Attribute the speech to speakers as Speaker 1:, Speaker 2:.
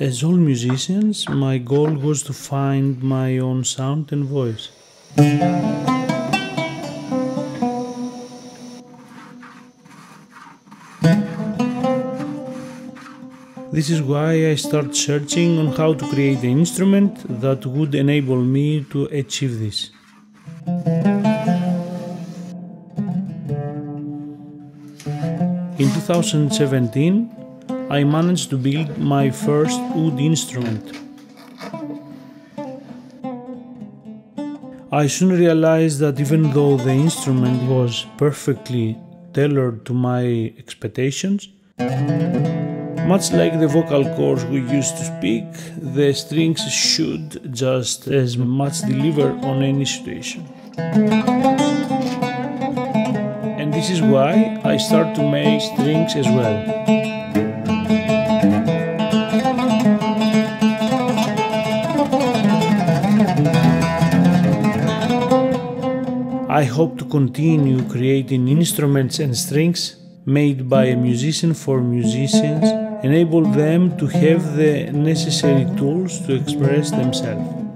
Speaker 1: As all musicians, my goal was to find my own sound and voice. This is why I started searching on how to create an instrument that would enable me to achieve this. In 2017, I managed to build my first oud instrument. I soon realized that even though the instrument was perfectly tailored to my expectations, much like the vocal cords we used to speak, the strings should just as much deliver on any situation. And this is why I start to make strings as well. I hope to continue creating instruments and strings made by a musician for musicians, enable them to have the necessary tools to express themselves.